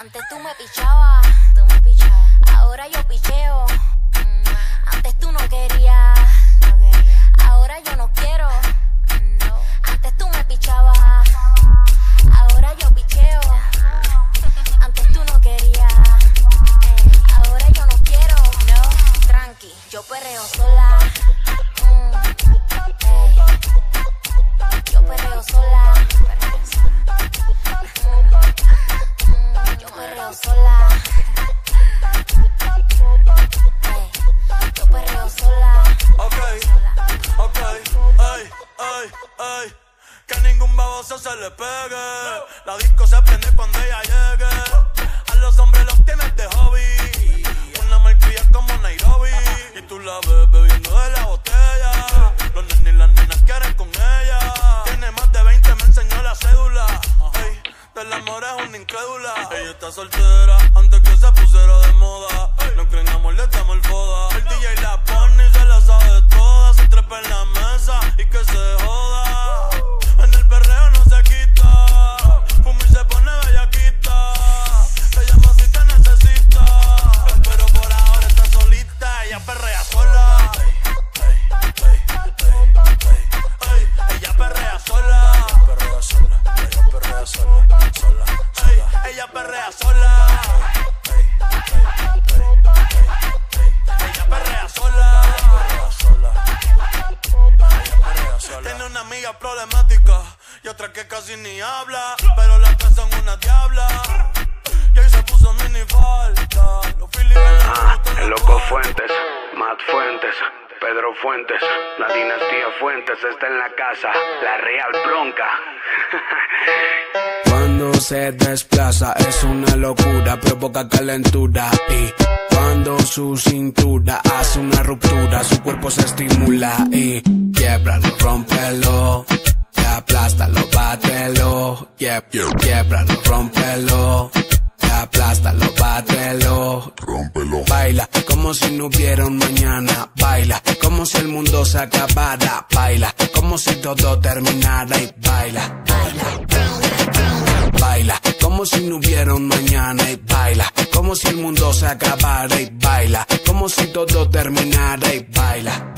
Antes tú me pichabas, tú me pichabas. Ahora yo ningún baboso se le pegue. La disco se prende cuando ella llegue. A los hombres los tienes de hobby. Una marquilla como Nairobi. Y tú la ves bebiendo de la botella. Los nenes y las nenas quieren con ella. Tiene más de 20, me enseñó la cédula. Ey, del amor es una incrédula. Ella está soltera antes que se pusiera de moda. No creen sola. Ella perrea sola. Tiene una amiga problemática y otra que casi ni habla. Pero las tres son una Pedro Fuentes, la dinastía Fuentes está en la casa, la Real Bronca. Cuando se desplaza es una locura, provoca calentura y cuando su cintura hace una ruptura, su cuerpo se estimula y quiebralo, rómpelo, y aplástalo, bátelo, Quieb- quiebralo, rómpelo, y aplástalo, bátelo, rómpelo, baila como si no hubiera un mañana, baila como si el mundo se acabara, baila como si todo terminara y baila, baila como si no hubiera un mañana y baila como si el mundo se acabara y baila como si todo terminara y baila